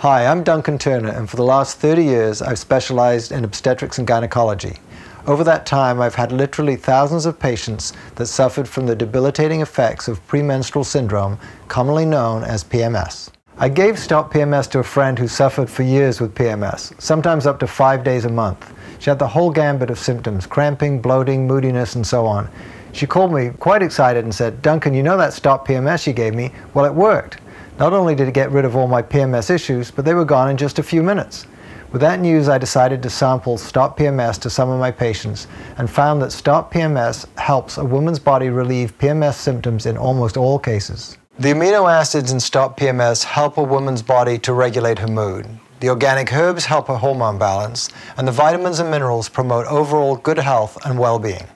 Hi, I'm Duncan Turner, and for the last 30 years I've specialized in obstetrics and gynecology. Over that time, I've had literally thousands of patients that suffered from the debilitating effects of premenstrual syndrome, commonly known as PMS. I gave Stop PMS to a friend who suffered for years with PMS, sometimes up to five days a month. She had the whole gambit of symptoms cramping, bloating, moodiness, and so on. She called me quite excited and said, Duncan, you know that Stop PMS you gave me? Well, it worked. Not only did it get rid of all my PMS issues, but they were gone in just a few minutes. With that news, I decided to sample Stop PMS to some of my patients and found that Stop PMS helps a woman's body relieve PMS symptoms in almost all cases. The amino acids in Stop PMS help a woman's body to regulate her mood. The organic herbs help her hormone balance, and the vitamins and minerals promote overall good health and well being.